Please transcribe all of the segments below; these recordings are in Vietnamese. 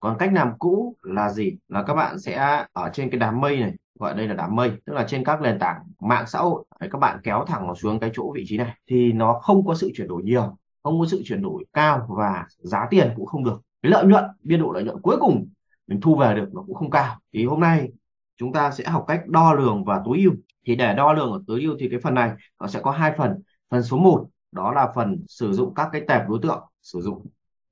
còn cách làm cũ là gì? Là các bạn sẽ ở trên cái đám mây này gọi đây là đám mây tức là trên các nền tảng mạng xã hội. Đấy, các bạn kéo thẳng nó xuống cái chỗ vị trí này thì nó không có sự chuyển đổi nhiều không có sự chuyển đổi cao và giá tiền cũng không được. Cái lợi nhuận biên độ lợi nhuận cuối cùng mình thu về được nó cũng không cao. Thì hôm nay chúng ta sẽ học cách đo lường và tối ưu. Thì để đo lường và tối ưu thì cái phần này nó sẽ có hai phần. Phần số 1 đó là phần sử dụng các cái tệp đối tượng sử dụng.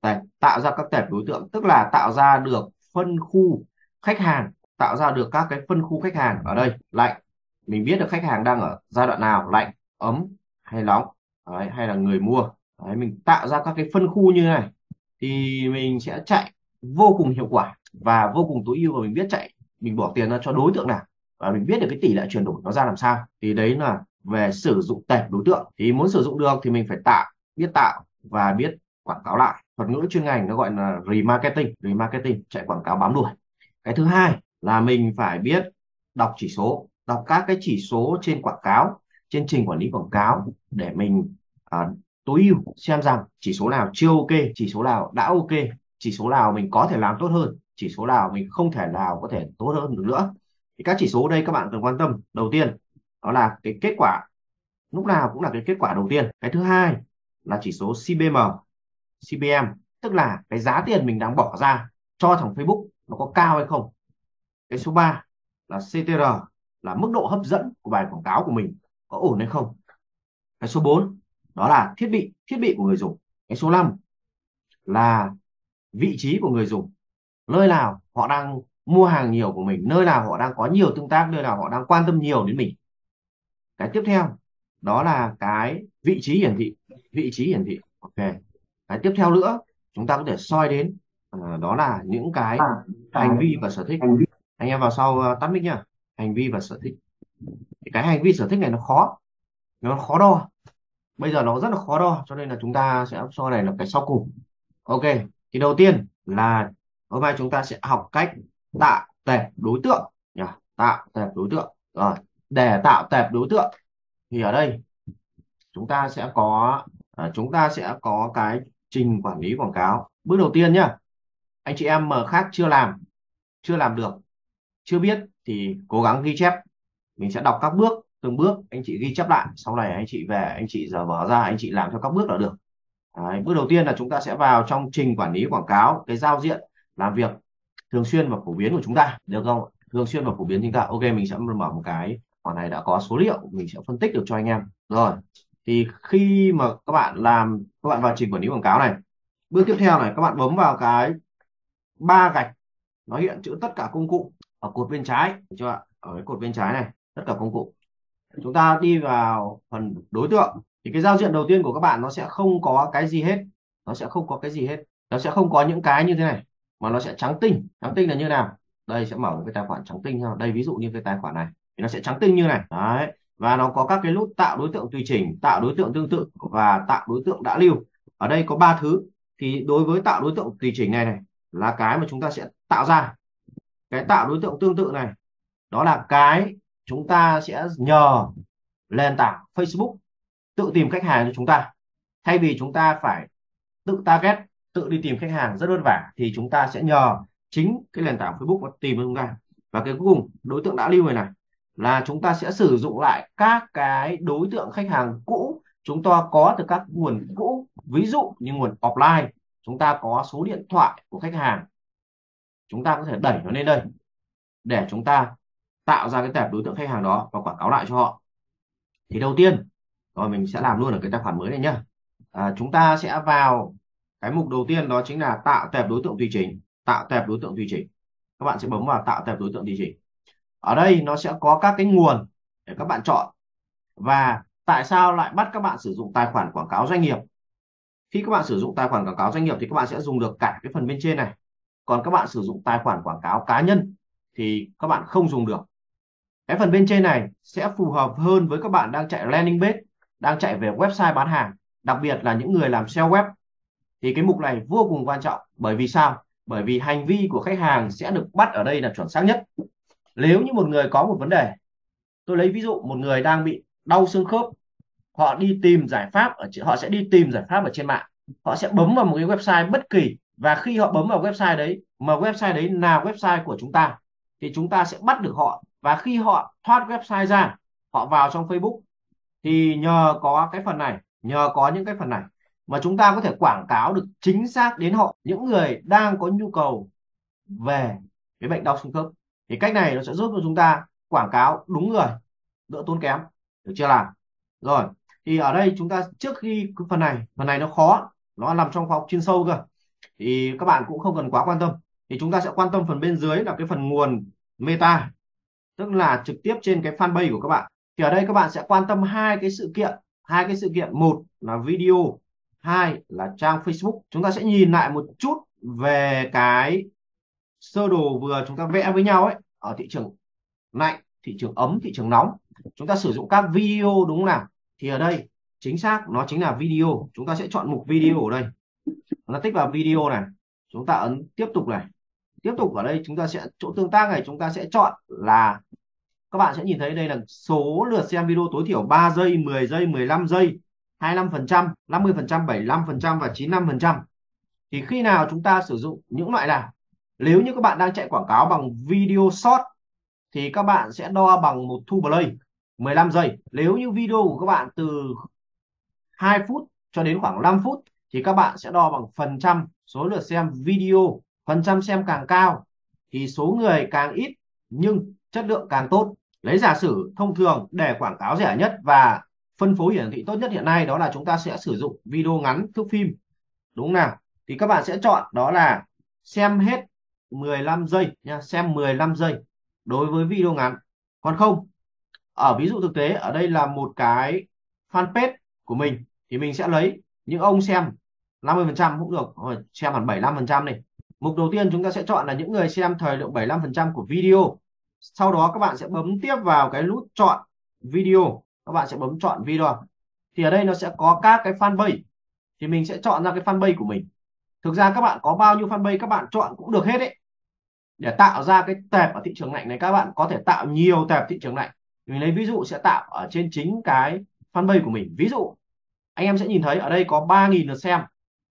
Đấy, tạo ra các tệp đối tượng tức là tạo ra được phân khu khách hàng tạo ra được các cái phân khu khách hàng ở đây. Lạnh mình biết được khách hàng đang ở giai đoạn nào lạnh ấm hay nóng. Đấy, hay là người mua. Đấy, mình tạo ra các cái phân khu như này thì mình sẽ chạy vô cùng hiệu quả và vô cùng tối ưu và mình biết chạy mình bỏ tiền ra cho đối tượng nào và mình biết được cái tỷ lệ chuyển đổi nó ra làm sao. Thì đấy là về sử dụng tệp đối tượng. Thì muốn sử dụng được thì mình phải tạo biết tạo và biết quảng cáo lại thuật ngữ chuyên ngành nó gọi là remarketing remarketing chạy quảng cáo bám đuổi. Cái thứ hai là mình phải biết đọc chỉ số đọc các cái chỉ số trên quảng cáo trên trình quản lý quảng cáo để mình à, tối ưu xem rằng chỉ số nào chưa ok chỉ số nào đã ok chỉ số nào mình có thể làm tốt hơn chỉ số nào mình không thể nào có thể tốt hơn được nữa. Thì các chỉ số đây các bạn cần quan tâm. Đầu tiên đó là cái kết quả. Lúc nào cũng là cái kết quả đầu tiên. Cái thứ hai là chỉ số CBM CPM tức là cái giá tiền mình đang bỏ ra cho thằng Facebook nó có cao hay không. Cái số 3 là CTR là mức độ hấp dẫn của bài quảng cáo của mình có ổn hay không. Cái số 4 đó là thiết bị thiết bị của người dùng. Cái số 5 là vị trí của người dùng. Nơi nào họ đang mua hàng nhiều của mình, nơi nào họ đang có nhiều tương tác, nơi nào họ đang quan tâm nhiều đến mình. Cái tiếp theo, đó là cái vị trí hiển thị, vị trí hiển thị. Ok cái tiếp theo nữa chúng ta có thể soi đến uh, đó là những cái hành vi và sở thích. anh em vào sau uh, tắt mic nhá. Hành vi và sở thích. Cái hành vi sở thích này nó khó. Nó khó đo. Bây giờ nó rất là khó đo cho nên là chúng ta sẽ so này là cái sau cùng. Ok thì đầu tiên là hôm nay chúng ta sẽ học cách tạo tệp đối tượng nhỉ tạo tệp đối tượng. Rồi để tạo tệp đối tượng thì ở đây chúng ta sẽ có à, chúng ta sẽ có cái trình quản lý quảng cáo. Bước đầu tiên nhá anh chị em mà khác chưa làm chưa làm được chưa biết thì cố gắng ghi chép. Mình sẽ đọc các bước từng bước anh chị ghi chép lại. Sau này anh chị về anh chị giờ vở ra anh chị làm theo các bước là được. Đấy, bước đầu tiên là chúng ta sẽ vào trong trình quản lý quảng cáo cái giao diện làm việc thường xuyên và phổ biến của chúng ta được không thường xuyên và phổ biến chúng ta. Ok mình sẽ mở một cái khoản này đã có số liệu mình sẽ phân tích được cho anh em. Rồi thì khi mà các bạn làm, các bạn vào trình quản lý quảng cáo này, bước tiếp theo này, các bạn bấm vào cái ba gạch nó hiện chữ tất cả công cụ ở cột bên trái, được chưa ạ? Ở cái cột bên trái này, tất cả công cụ. Chúng ta đi vào phần đối tượng. Thì cái giao diện đầu tiên của các bạn nó sẽ không có cái gì hết, nó sẽ không có cái gì hết. Nó sẽ không có những cái như thế này, mà nó sẽ trắng tinh. Trắng tinh là như nào? Đây sẽ mở một cái tài khoản trắng tinh đây ví dụ như cái tài khoản này, thì nó sẽ trắng tinh như này. Đấy và nó có các cái nút tạo đối tượng tùy chỉnh, tạo đối tượng tương tự và tạo đối tượng đã lưu. Ở đây có ba thứ. Thì đối với tạo đối tượng tùy chỉnh này này, là cái mà chúng ta sẽ tạo ra. Cái tạo đối tượng tương tự này, đó là cái chúng ta sẽ nhờ nền tảng Facebook tự tìm khách hàng cho chúng ta. Thay vì chúng ta phải tự target, tự đi tìm khách hàng rất vất vả thì chúng ta sẽ nhờ chính cái nền tảng Facebook tìm cho chúng ta. Và cái cuối cùng, đối tượng đã lưu này này là chúng ta sẽ sử dụng lại các cái đối tượng khách hàng cũ. Chúng ta có từ các nguồn cũ ví dụ như nguồn offline. Chúng ta có số điện thoại của khách hàng. Chúng ta có thể đẩy nó lên đây để chúng ta tạo ra cái tệp đối tượng khách hàng đó và quảng cáo lại cho họ. Thì đầu tiên rồi mình sẽ làm luôn ở cái tài khoản mới này nhá. À, chúng ta sẽ vào cái mục đầu tiên đó chính là tạo tệp đối tượng tùy chỉnh tạo tệp đối tượng tùy chỉnh. Các bạn sẽ bấm vào tạo tệp đối tượng tùy chỉnh ở đây nó sẽ có các cái nguồn để các bạn chọn. Và tại sao lại bắt các bạn sử dụng tài khoản quảng cáo doanh nghiệp? Khi các bạn sử dụng tài khoản quảng cáo doanh nghiệp thì các bạn sẽ dùng được cả cái phần bên trên này. Còn các bạn sử dụng tài khoản quảng cáo cá nhân thì các bạn không dùng được. Cái phần bên trên này sẽ phù hợp hơn với các bạn đang chạy landing page, đang chạy về website bán hàng, đặc biệt là những người làm SEO web. Thì cái mục này vô cùng quan trọng. Bởi vì sao? Bởi vì hành vi của khách hàng sẽ được bắt ở đây là chuẩn xác nhất nếu như một người có một vấn đề, tôi lấy ví dụ, một người đang bị đau xương khớp, họ đi tìm giải pháp ở họ sẽ đi tìm giải pháp ở trên mạng. Họ sẽ bấm vào một cái website bất kỳ, và khi họ bấm vào website đấy, mà website đấy là website của chúng ta, thì chúng ta sẽ bắt được họ. Và khi họ thoát website ra, họ vào trong Facebook, thì nhờ có cái phần này, nhờ có những cái phần này, mà chúng ta có thể quảng cáo được chính xác đến họ, những người đang có nhu cầu về cái bệnh đau xương khớp thì cách này nó sẽ giúp cho chúng ta quảng cáo đúng người, đỡ tốn kém, được chưa làm rồi, thì ở đây chúng ta, trước khi phần này phần này nó khó, nó nằm trong khoa học chuyên sâu cơ, thì các bạn cũng không cần quá quan tâm. Thì chúng ta sẽ quan tâm phần bên dưới là cái phần nguồn meta, tức là trực tiếp trên cái fanpage của các bạn. Thì ở đây các bạn sẽ quan tâm hai cái sự kiện, hai cái sự kiện. Một là video, hai là trang Facebook. Chúng ta sẽ nhìn lại một chút về cái sơ đồ vừa chúng ta vẽ với nhau ấy, ở thị trường lạnh, thị trường ấm, thị trường nóng. Chúng ta sử dụng các video đúng không nào? Thì ở đây, chính xác nó chính là video. Chúng ta sẽ chọn mục video ở đây. Nó tích vào video này. Chúng ta ấn tiếp tục này. Tiếp tục ở đây chúng ta sẽ, chỗ tương tác này chúng ta sẽ chọn là, các bạn sẽ nhìn thấy đây là số lượt xem video tối thiểu 3 giây 10 giây 15 giây 25% 50% 75% và 95% thì khi nào chúng ta sử dụng những loại nào? Nếu như các bạn đang chạy quảng cáo bằng video short, thì các bạn sẽ đo bằng một thu play 15 giây. Nếu như video của các bạn từ 2 phút cho đến khoảng 5 phút, thì các bạn sẽ đo bằng phần trăm số lượt xem video. Phần trăm xem càng cao, thì số người càng ít, nhưng chất lượng càng tốt. Lấy giả sử thông thường để quảng cáo rẻ nhất và phân phối hiển thị tốt nhất hiện nay, đó là chúng ta sẽ sử dụng video ngắn thước phim. Đúng nào? Thì các bạn sẽ chọn đó là xem hết 15 giây nha xem 15 giây đối với video ngắn. Còn không, ở ví dụ thực tế, ở đây là một cái fanpage của mình, thì mình sẽ lấy những ông xem 50% cũng được. Rồi xem hẳn 75% này mục đầu tiên chúng ta sẽ chọn là những người xem thời lượng 75% của video. Sau đó các bạn sẽ bấm tiếp vào cái nút chọn video. Các bạn sẽ bấm chọn video. Thì ở đây nó sẽ có các cái fanpage. Thì mình sẽ chọn ra cái fanpage của mình thực ra các bạn có bao nhiêu fanpage các bạn chọn cũng được hết đấy để tạo ra cái tệp ở thị trường lạnh này các bạn có thể tạo nhiều tệp thị trường lạnh mình lấy ví dụ sẽ tạo ở trên chính cái fanpage của mình. Ví dụ anh em sẽ nhìn thấy ở đây có 3.000 lượt xem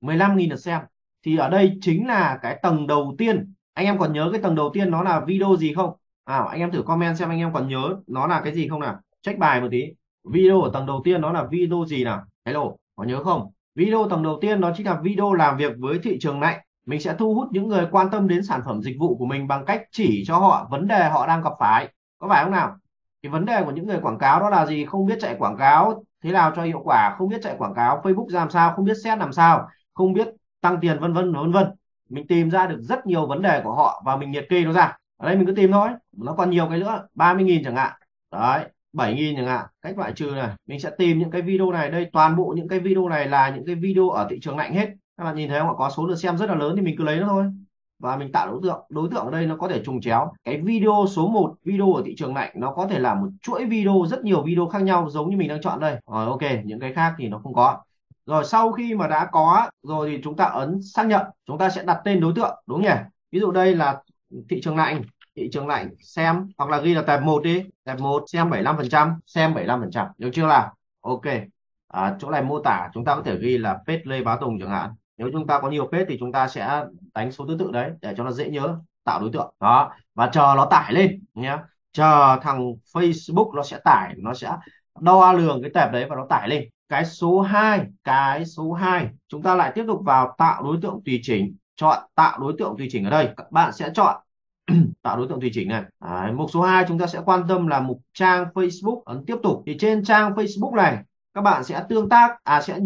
15.000 lượt xem. Thì ở đây chính là cái tầng đầu tiên. Anh em còn nhớ cái tầng đầu tiên nó là video gì không? À, anh em thử comment xem anh em còn nhớ nó là cái gì không nào? Check bài một tí. Video ở tầng đầu tiên nó là video gì nào? Hello có nhớ không? Video tầng đầu tiên đó chính là video làm việc với thị trường lạnh mình sẽ thu hút những người quan tâm đến sản phẩm dịch vụ của mình bằng cách chỉ cho họ vấn đề họ đang gặp phải. Có phải không nào? Thì vấn đề của những người quảng cáo đó là gì? Không biết chạy quảng cáo thế nào cho hiệu quả, không biết chạy quảng cáo Facebook làm sao, không biết xét làm sao, không biết tăng tiền vân vân vân vân. Mình tìm ra được rất nhiều vấn đề của họ và mình liệt kê nó ra. Ở đây mình cứ tìm thôi, nó còn nhiều cái nữa 30.000 chẳng hạn. Đấy. 7.000 chẳng hạn. Cách loại trừ này, mình sẽ tìm những cái video này đây. Toàn bộ những cái video này là những cái video ở thị trường lạnh hết. Các bạn nhìn thấy không có số lượt xem rất là lớn thì mình cứ lấy nó thôi. Và mình tạo đối tượng. Đối tượng ở đây nó có thể trùng chéo. Cái video số 1 video ở thị trường lạnh, nó có thể là một chuỗi video, rất nhiều video khác nhau giống như mình đang chọn đây. Rồi, ok, những cái khác thì nó không có. Rồi, sau khi mà đã có, rồi thì chúng ta ấn xác nhận. Chúng ta sẽ đặt tên đối tượng, đúng nhỉ? Ví dụ đây là thị trường lạnh thị trường lạnh xem hoặc là ghi là tập 1 đi. Tập 1 xem 75% xem 75% được chưa là ok. À, chỗ này mô tả chúng ta có thể ghi là page Lê Bá Tùng chẳng hạn. Nếu chúng ta có nhiều page thì chúng ta sẽ đánh số thứ tự đấy để cho nó dễ nhớ tạo đối tượng. Đó. Và chờ nó tải lên nhé chờ thằng Facebook nó sẽ tải nó sẽ đo lường cái tệp đấy và nó tải lên. Cái số 2 cái số 2 chúng ta lại tiếp tục vào tạo đối tượng tùy chỉnh. Chọn tạo đối tượng tùy chỉnh ở đây. Các bạn sẽ chọn tạo đối tượng tùy chỉnh này. Đấy, mục số 2 chúng ta sẽ quan tâm là mục trang Facebook ấn tiếp tục. Thì trên trang Facebook này các bạn sẽ tương tác à sẽ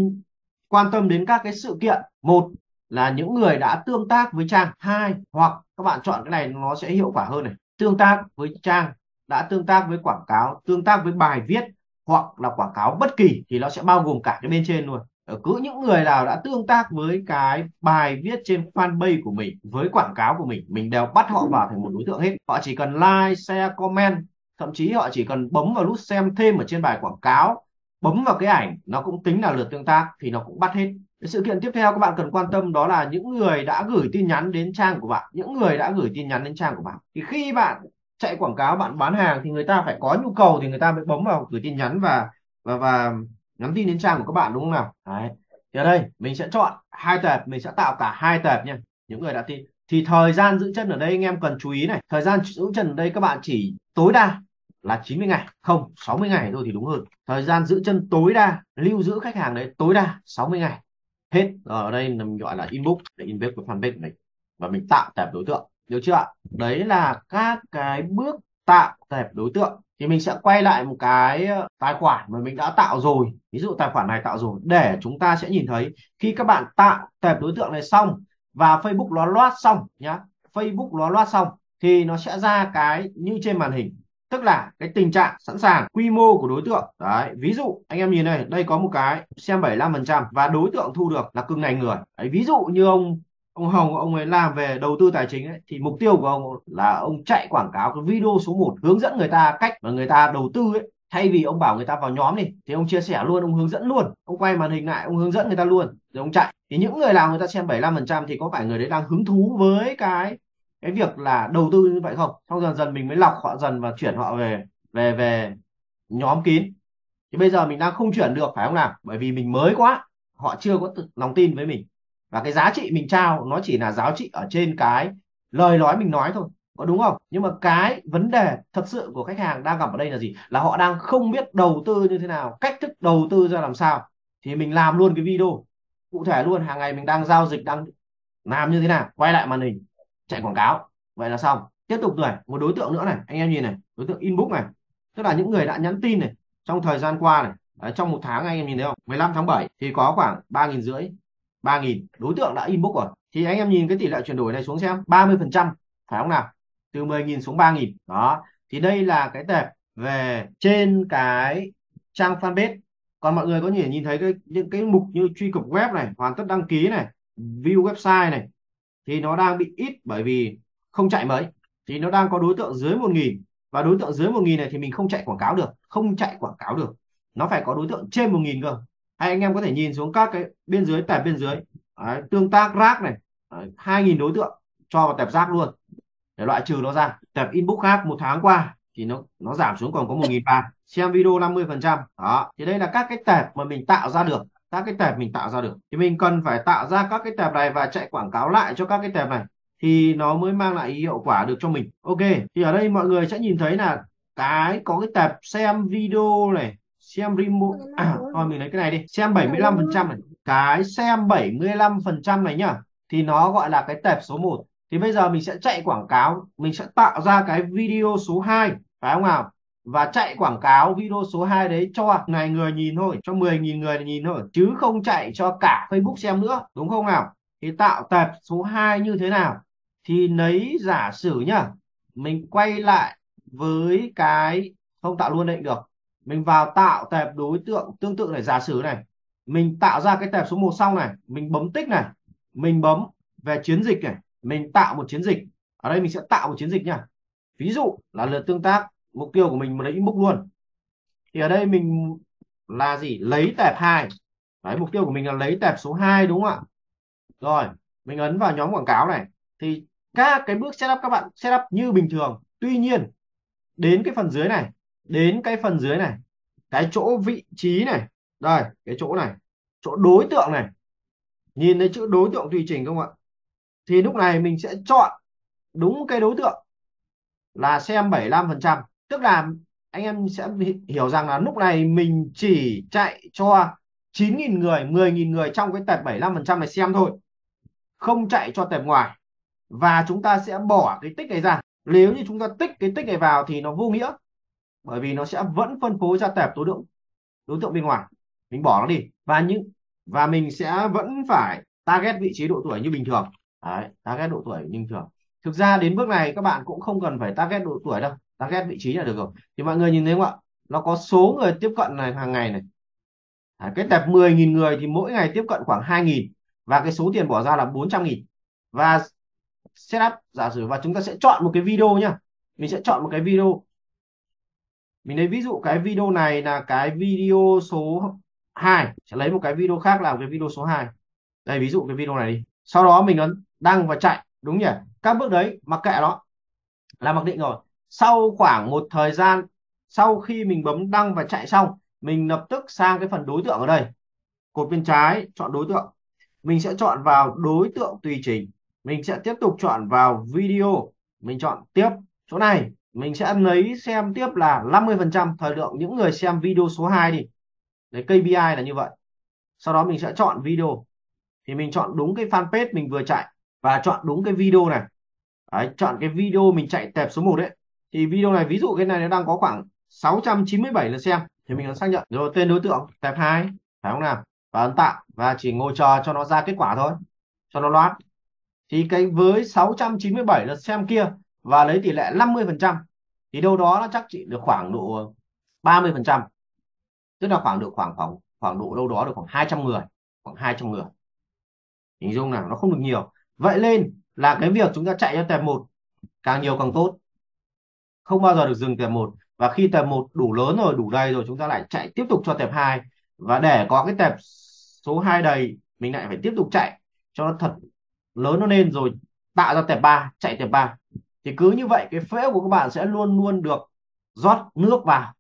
quan tâm đến các cái sự kiện. Một là những người đã tương tác với trang hai hoặc các bạn chọn cái này nó sẽ hiệu quả hơn này. Tương tác với trang đã tương tác với quảng cáo tương tác với bài viết hoặc là quảng cáo bất kỳ thì nó sẽ bao gồm cả cái bên trên luôn. Ờ, cứ những người nào đã tương tác với cái bài viết trên fanpage của mình, với quảng cáo của mình mình đều bắt họ vào thành một đối tượng hết. Họ chỉ cần like, share, comment, thậm chí họ chỉ cần bấm vào nút xem thêm ở trên bài quảng cáo, bấm vào cái ảnh, nó cũng tính là lượt tương tác thì nó cũng bắt hết. Cái sự kiện tiếp theo các bạn cần quan tâm đó là những người đã gửi tin nhắn đến trang của bạn, những người đã gửi tin nhắn đến trang của bạn. Thì khi bạn chạy quảng cáo, bạn bán hàng thì người ta phải có nhu cầu thì người ta mới bấm vào gửi tin nhắn và và và nhắn tin đến trang của các bạn, đúng không nào? Đấy. Thì ở đây, mình sẽ chọn hai tệp, mình sẽ tạo cả hai tệp nha. Những người đã tin thì thời gian giữ chân ở đây anh em cần chú ý này. Thời gian giữ chân ở đây các bạn chỉ tối đa là 90 ngày, không 60 ngày thôi thì đúng hơn. Thời gian giữ chân tối đa, lưu giữ khách hàng đấy tối đa 60 ngày. Hết. Ở đây mình gọi là inbox, để inbox của fanpage của mình. Và mình tạo tệp đối tượng. Được chưa ạ? Đấy là các cái bước tạo tệp đối tượng thì mình sẽ quay lại một cái ờ, tài khoản mà mình đã tạo rồi. Ví dụ tài khoản này tạo rồi để chúng ta sẽ nhìn thấy khi các bạn tạo tệp đối tượng này xong và Facebook nó loát xong nhá Facebook nó loát xong thì nó sẽ ra cái như trên màn hình. Tức là cái tình trạng sẵn sàng quy mô của đối tượng. Đấy ví dụ anh em nhìn này đây có một cái xem 75% và đối tượng thu được là cưng này người. Đấy, ví dụ như ông ông Hồng ông ấy làm về đầu tư tài chính ấy, thì mục tiêu của ông là ông chạy quảng cáo cái video số 1 hướng dẫn người ta cách mà người ta đầu tư ấy. Thay vì ông bảo người ta vào nhóm đi thì ông chia sẻ luôn ông hướng dẫn luôn. Ông quay màn hình lại ông hướng dẫn người ta luôn rồi ông chạy. Thì những người nào người ta xem 75% thì có phải người đấy đang hứng thú với cái cái việc là đầu tư như vậy không? Xong dần dần mình mới lọc họ dần và chuyển họ về về về nhóm kín. Thì bây giờ mình đang không chuyển được phải không nào? Bởi vì mình mới quá họ chưa có lòng tin với mình và cái giá trị mình trao nó chỉ là giá trị ở trên cái lời nói mình nói thôi có đúng không? Nhưng mà cái vấn đề thật sự của khách hàng đang gặp ở đây là gì? Là họ đang không biết đầu tư như thế nào cách thức đầu tư ra làm sao. Thì mình làm luôn cái video. Cụ thể luôn hàng ngày mình đang giao dịch đang làm như thế nào quay lại màn hình chạy quảng cáo. Vậy là xong. Tiếp tục rồi một đối tượng nữa này anh em nhìn này đối tượng inbox này. Tức là những người đã nhắn tin này trong thời gian qua này Đấy, trong một tháng anh em nhìn thấy không? 15 tháng 7 thì có khoảng ba nghìn rưỡi 3.000 đối tượng đã inbox rồi. Thì anh em nhìn cái tỷ lệ chuyển đổi này xuống xem. 30 phần trăm, phải không nào? Từ 10.000 xuống 3.000 đó. Thì đây là cái tệp về trên cái trang fanpage. Còn mọi người có thể nhìn thấy cái, những cái mục như truy cập web này, hoàn tất đăng ký này, view website này, thì nó đang bị ít bởi vì không chạy mấy. Thì nó đang có đối tượng dưới 1.000 và đối tượng dưới 1.000 này thì mình không chạy quảng cáo được. Không chạy quảng cáo được. Nó phải có đối tượng trên 1.000 cơ hay anh em có thể nhìn xuống các cái bên dưới tẹp bên dưới. Đấy, tương tác rác này. Hai nghìn đối tượng cho vào tẹp rác luôn. Để loại trừ nó ra. Tẹp inbox khác một tháng qua thì nó nó giảm xuống còn có một nghìn ba. Xem video 50 phần trăm. Đó thì đây là các cái tệp mà mình tạo ra được. Các cái tệp mình tạo ra được. Thì mình cần phải tạo ra các cái tệp này và chạy quảng cáo lại cho các cái tệp này. Thì nó mới mang lại hiệu quả được cho mình. Ok thì ở đây mọi người sẽ nhìn thấy là cái có cái tệp xem video này xem remote à, thôi mình lấy cái này đi. Xem 75 phần trăm này. Cái xem 75 phần trăm này nhá thì nó gọi là cái tệp số 1 thì bây giờ mình sẽ chạy quảng cáo. Mình sẽ tạo ra cái video số 2 phải không nào? Và chạy quảng cáo video số 2 đấy cho ngày người nhìn thôi cho 10.000 người nhìn thôi. Chứ không chạy cho cả Facebook xem nữa đúng không nào? Thì tạo tệp số 2 như thế nào? Thì lấy giả sử nhá mình quay lại với cái không tạo luôn định được mình vào tạo tệp đối tượng tương tự này, giả sử này. Mình tạo ra cái tệp số 1 xong này, mình bấm tích này. Mình bấm về chiến dịch này. Mình tạo một chiến dịch. Ở đây mình sẽ tạo một chiến dịch nha. Ví dụ là lượt tương tác, mục tiêu của mình lấy inbox luôn. Thì ở đây mình là gì? Lấy tệp 2 đấy, mục tiêu của mình là lấy tệp số 2 đúng không ạ? Rồi, mình ấn vào nhóm quảng cáo này. Thì các cái bước setup các bạn, setup như bình thường. Tuy nhiên, đến cái phần dưới này đến cái phần dưới này cái chỗ vị trí này đây cái chỗ này chỗ đối tượng này. Nhìn thấy chữ đối tượng tùy chỉnh không ạ? Thì lúc này mình sẽ chọn đúng cái đối tượng là xem 75%, tức là anh em sẽ hiểu rằng là lúc này mình chỉ chạy cho 9.000 người 10.000 người trong cái tệp 75% này xem thôi. Không chạy cho tệp ngoài. Và chúng ta sẽ bỏ cái tích này ra. Nếu như chúng ta tích cái tích này vào thì nó vô nghĩa bởi vì nó sẽ vẫn phân phối ra tệp đối tượng đối tượng bên ngoài. Mình bỏ nó đi. Và những và mình sẽ vẫn phải target vị trí độ tuổi như bình thường. Đấy, target độ tuổi như bình thường. Thực ra đến bước này các bạn cũng không cần phải target độ tuổi đâu. Target vị trí là được rồi. Thì mọi người nhìn thấy không ạ? Nó có số người tiếp cận này hàng ngày này. Đấy, cái tệp 10.000 người thì mỗi ngày tiếp cận khoảng 2.000 và cái số tiền bỏ ra là 400.000 và setup giả sử và chúng ta sẽ chọn một cái video nhá. Mình sẽ chọn một cái video mình lấy ví dụ cái video này là cái video số 2 sẽ lấy một cái video khác làm cái video số 2 đây, ví dụ cái video này đi. Sau đó mình ấn đăng và chạy, đúng nhỉ? Các bước đấy, mặc kệ nó. Là mặc định rồi. Sau khoảng một thời gian, sau khi mình bấm đăng và chạy xong, mình lập tức sang cái phần đối tượng ở đây. Cột bên trái, chọn đối tượng. Mình sẽ chọn vào đối tượng tùy chỉnh. Mình sẽ tiếp tục chọn vào video. Mình chọn tiếp chỗ này mình sẽ lấy xem tiếp là 50% thời lượng những người xem video số 2 đi. Đấy KPI là như vậy. Sau đó mình sẽ chọn video. Thì mình chọn đúng cái fanpage mình vừa chạy và chọn đúng cái video này. Đấy, chọn cái video mình chạy tệp số 1 đấy. Thì video này ví dụ cái này nó đang có khoảng 697 lượt xem thì mình xác nhận. Rồi tên đối tượng tệp 2 phải không nào? Và ấn tạo và chỉ ngồi chờ cho nó ra kết quả thôi cho nó loát. Thì cái với 697 lượt xem kia và lấy tỷ lệ 50% thì đâu đó nó chắc chỉ được khoảng độ 30% tức là khoảng độ, khoảng khoảng khoảng độ đâu đó được khoảng 200 người, khoảng 200 người. Hình dung là nó không được nhiều. Vậy nên là cái việc chúng ta chạy cho tệp 1 càng nhiều càng tốt. Không bao giờ được dừng tệp 1 và khi tệp 1 đủ lớn rồi, đủ đầy rồi, chúng ta lại chạy tiếp tục cho tệp 2 và để có cái tệp số 2 đầy, mình lại phải tiếp tục chạy cho nó thật lớn nó lên rồi tạo ra tệp 3 chạy tệp 3 thì cứ như vậy, cái phễu của các bạn sẽ luôn luôn được rót nước vào,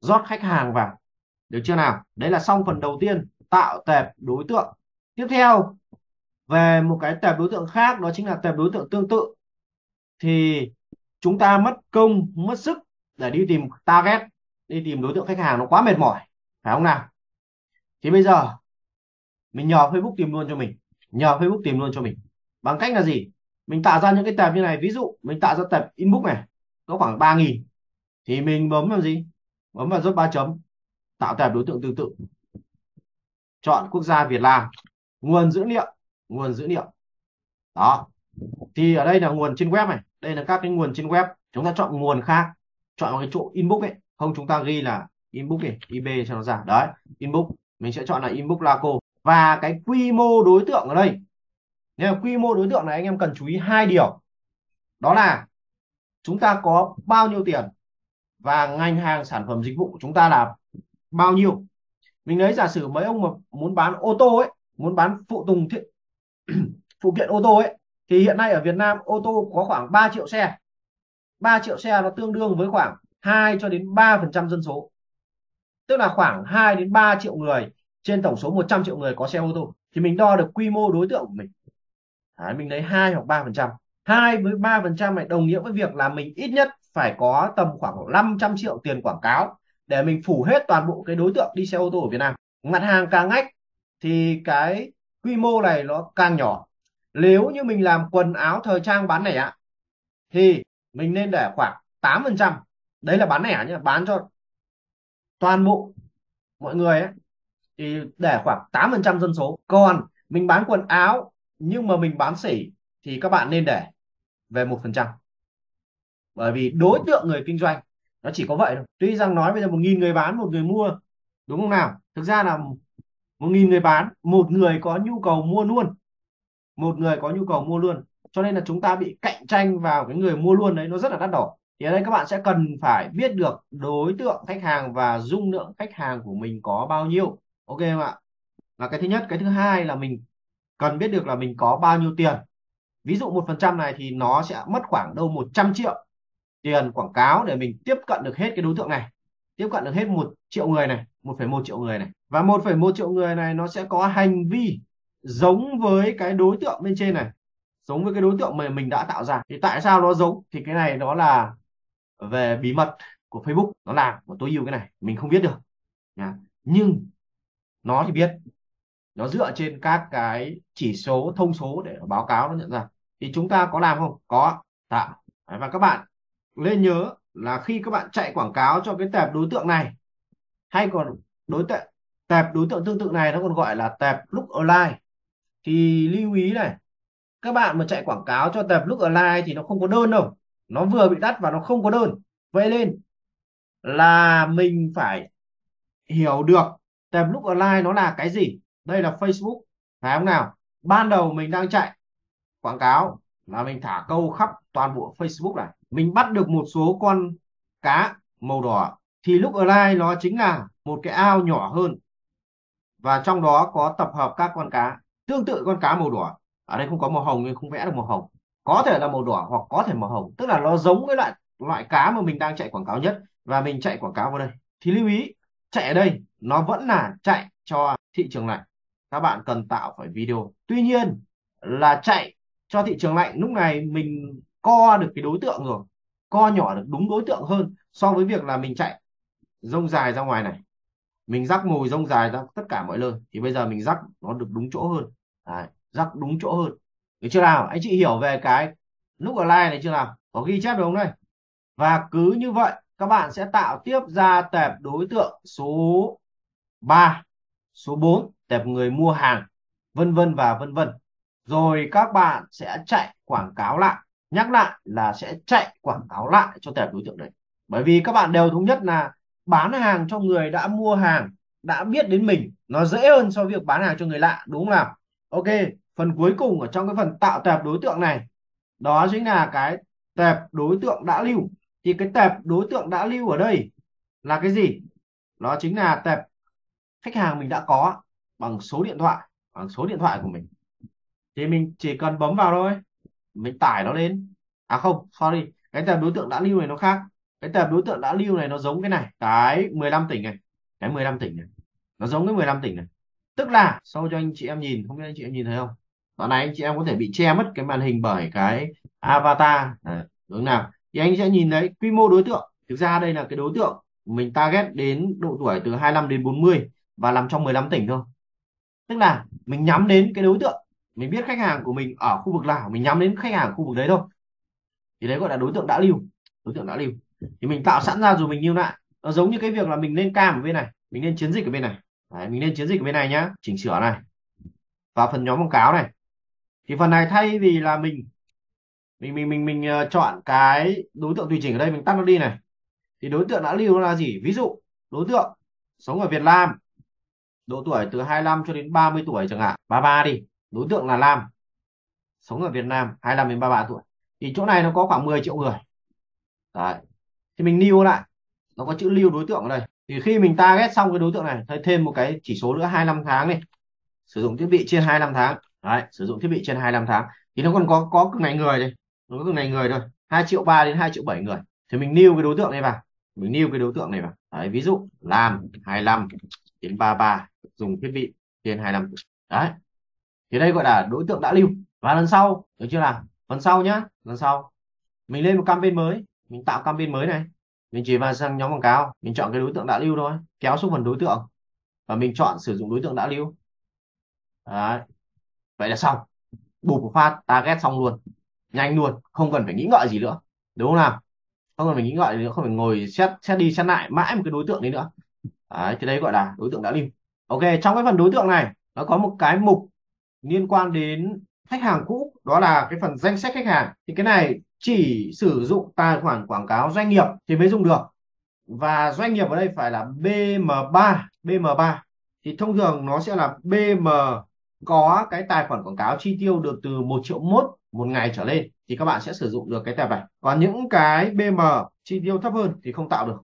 rót khách hàng vào. Được chưa nào? Đấy là xong phần đầu tiên, tạo tệp đối tượng. Tiếp theo, về một cái tệp đối tượng khác, đó chính là tệp đối tượng tương tự. Thì chúng ta mất công, mất sức để đi tìm target, đi tìm đối tượng khách hàng nó quá mệt mỏi, phải không nào? Thì bây giờ, mình nhờ Facebook tìm luôn cho mình, nhờ Facebook tìm luôn cho mình. Bằng cách là gì? Mình tạo ra những cái tệp như này, ví dụ mình tạo ra tệp inbox này, có khoảng 3.000 thì mình bấm vào gì? Bấm vào dốt ba chấm, tạo tệp đối tượng tương tự. Chọn quốc gia Việt Nam, nguồn dữ liệu, nguồn dữ liệu. Đó. Thì ở đây là nguồn trên web này, đây là các cái nguồn trên web. Chúng ta chọn nguồn khác, chọn vào cái chỗ inbox ấy. Không chúng ta ghi là inbox này ib cho nó ra. Đấy, inbox. Mình sẽ chọn là inbox laco. Và cái quy mô đối tượng ở đây nên là quy mô đối tượng này anh em cần chú ý hai điều. Đó là chúng ta có bao nhiêu tiền và ngành hàng sản phẩm dịch vụ của chúng ta là bao nhiêu. Mình lấy giả sử mấy ông mà muốn bán ô tô ấy, muốn bán phụ tùng thiện phụ kiện ô tô ấy, thì hiện nay ở Việt Nam ô tô có khoảng 3 triệu xe. 3 triệu xe nó tương đương với khoảng 2 cho đến 3 phần trăm dân số. Tức là khoảng 2 đến 3 triệu người, trên tổng số 100 triệu người có xe ô tô. Thì mình đo được quy mô đối tượng của mình. Đấy, mình lấy 2 hoặc 3 phần trăm. 2 với 3 phần trăm này đồng nghĩa với việc là mình ít nhất phải có tầm khoảng 500 triệu tiền quảng cáo để mình phủ hết toàn bộ cái đối tượng đi xe ô tô ở Việt Nam. Mặt hàng càng ngách thì cái quy mô này nó càng nhỏ. Nếu như mình làm quần áo thời trang bán lẻ thì mình nên để khoảng 8 phần trăm. Đấy là bán lẻ nhé bán cho toàn bộ mọi người ấy. Thì để khoảng 8 phần trăm dân số. Còn mình bán quần áo nhưng mà mình bán sỉ thì các bạn nên để về một phần trăm. Bởi vì đối tượng người kinh doanh, nó chỉ có vậy thôi. Tuy rằng nói bây giờ một nghìn người bán, một người mua, đúng không nào? Thực ra là một nghìn người bán, một người có nhu cầu mua luôn. Một người có nhu cầu mua luôn. Cho nên là chúng ta bị cạnh tranh vào cái người mua luôn đấy, nó rất là đắt đỏ. Thì ở đây các bạn sẽ cần phải biết được đối tượng khách hàng và dung lượng khách hàng của mình có bao nhiêu. Ok không ạ? Là cái thứ nhất, cái thứ hai là mình cần biết được là mình có bao nhiêu tiền. Ví dụ một phần trăm này thì nó sẽ mất khoảng đâu 100 triệu tiền quảng cáo để mình tiếp cận được hết cái đối tượng này. Tiếp cận được hết một triệu người này 1,1 triệu người này. Và 1,1 triệu người này nó sẽ có hành vi giống với cái đối tượng bên trên này giống với cái đối tượng mà mình đã tạo ra. Thì tại sao nó giống? Thì cái này nó là về bí mật của Facebook. Nó làm và tôi yêu cái này mình không biết được. Nhưng nó thì biết nó dựa trên các cái chỉ số, thông số để báo cáo, nó nhận ra. Thì chúng ta có làm không? Có tạo dạ. và các bạn nên nhớ là khi các bạn chạy quảng cáo cho cái tệp đối tượng này, hay còn đối tượng tệp đối tượng tương tự này nó còn gọi là tệp look online. Thì lưu ý này, các bạn mà chạy quảng cáo cho tệp look online thì nó không có đơn đâu. Nó vừa bị đắt và nó không có đơn. Vậy nên là mình phải hiểu được tệp look online nó là cái gì đây là Facebook. Phải không nào? Ban đầu mình đang chạy quảng cáo là mình thả câu khắp toàn bộ Facebook này. Mình bắt được một số con cá màu đỏ. Thì lúc online nó chính là một cái ao nhỏ hơn. Và trong đó có tập hợp các con cá. Tương tự con cá màu đỏ. Ở đây không có màu hồng nhưng không vẽ được màu hồng. Có thể là màu đỏ hoặc có thể màu hồng. Tức là nó giống với loại loại cá mà mình đang chạy quảng cáo nhất. Và mình chạy quảng cáo vào đây. Thì lưu ý, chạy ở đây nó vẫn là chạy cho thị trường này các bạn cần tạo phải video. Tuy nhiên là chạy cho thị trường lạnh lúc này mình co được cái đối tượng rồi co nhỏ được đúng đối tượng hơn so với việc là mình chạy rông dài ra ngoài này. Mình rắc mồi rông dài ra tất cả mọi nơi thì bây giờ mình rắc nó được đúng chỗ hơn. Đấy, rắc đúng chỗ hơn. Được chưa nào? Anh chị hiểu về cái lúc ở like này chưa nào? Có ghi chép được không đây? Và cứ như vậy các bạn sẽ tạo tiếp ra tệp đối tượng số 3 số 4 tệp người mua hàng, vân vân và vân vân. Rồi các bạn sẽ chạy quảng cáo lại, nhắc lại là sẽ chạy quảng cáo lại cho tệp đối tượng đấy. Bởi vì các bạn đều thống nhất là bán hàng cho người đã mua hàng, đã biết đến mình, nó dễ hơn so với việc bán hàng cho người lạ, đúng không nào? Ok, phần cuối cùng ở trong cái phần tạo tệp đối tượng này, đó chính là cái tệp đối tượng đã lưu. Thì cái tệp đối tượng đã lưu ở đây là cái gì? Đó chính là tệp khách hàng mình đã có bằng số điện thoại bằng số điện thoại của mình. Thì mình chỉ cần bấm vào thôi mình tải nó lên. À không sorry cái tệp đối tượng đã lưu này nó khác. Cái tệp đối tượng đã lưu này nó giống cái này. Cái 15 tỉnh này. Cái 15 tỉnh này. Nó giống cái 15 tỉnh này. Tức là sau cho anh chị em nhìn không biết anh chị em nhìn thấy không? Đoạn này anh chị em có thể bị che mất cái màn hình bởi cái avatar. À, đúng nào. Thì anh sẽ nhìn thấy quy mô đối tượng. Thực ra đây là cái đối tượng mình target đến độ tuổi từ 25 đến 40 và nằm trong 15 tỉnh thôi tức là mình nhắm đến cái đối tượng mình biết khách hàng của mình ở khu vực nào mình nhắm đến khách hàng khu vực đấy thôi. Thì đấy gọi là đối tượng đã lưu đối tượng đã lưu. Thì mình tạo sẵn ra rồi mình lưu lại. Nó giống như cái việc là mình lên cam ở bên này mình lên chiến dịch ở bên này. Đấy, mình lên chiến dịch ở bên này nhá chỉnh sửa này và phần nhóm quảng cáo này. Thì phần này thay vì là mình mình mình mình mình ờ, chọn cái đối tượng tùy chỉnh ở đây mình tắt nó đi này. Thì đối tượng đã lưu là gì? Ví dụ đối tượng sống ở Việt Nam độ tuổi từ 25 cho đến 30 tuổi chẳng hạn. 33 đi. Đối tượng là nam sống ở Việt Nam 25 đến 33 tuổi. Thì chỗ này nó có khoảng 10 triệu người. Đấy. thì mình lưu lại. Nó có chữ lưu đối tượng ở đây. Thì khi mình target xong cái đối tượng này thay thêm một cái chỉ số nữa 25 tháng đi. Sử dụng thiết bị trên 25 tháng. Đấy, sử dụng thiết bị trên 25 tháng. Thì nó còn có có cực này người đây. Nó có cực này người thôi. 2 triệu 3 đến 2 triệu 7 người. Thì mình lưu cái đối tượng này vào. Mình lưu cái đối tượng này vào. Đấy, ví dụ làm 25 đến 33 dùng thiết bị trên 25 đấy. Thì đây gọi là đối tượng đã lưu. Và lần sau được chưa nào? Lần sau nhá lần sau. Mình lên một campaign mới mình tạo campaign mới này. Mình chỉ vào sang nhóm quảng cáo mình chọn cái đối tượng đã lưu thôi kéo xuống phần đối tượng. Và mình chọn sử dụng đối tượng đã lưu. Đấy. Vậy là xong. Bụp một phát target xong luôn. Nhanh luôn không cần phải nghĩ ngợi gì nữa. Đúng không nào? Không cần phải nghĩ ngợi nữa không phải ngồi xét xét đi xét lại mãi một cái đối tượng đấy nữa. Đấy, thì đấy gọi là đối tượng đã lưu ok, trong cái phần đối tượng này, nó có một cái mục liên quan đến khách hàng cũ, đó là cái phần danh sách khách hàng. Thì cái này chỉ sử dụng tài khoản quảng cáo doanh nghiệp thì mới dùng được. Và doanh nghiệp ở đây phải là BM3 BM3 thì thông thường nó sẽ là BM có cái tài khoản quảng cáo chi tiêu được từ 1 triệu mốt một ngày trở lên, thì các bạn sẽ sử dụng được cái tài này. Còn những cái BM chi tiêu thấp hơn thì không tạo được.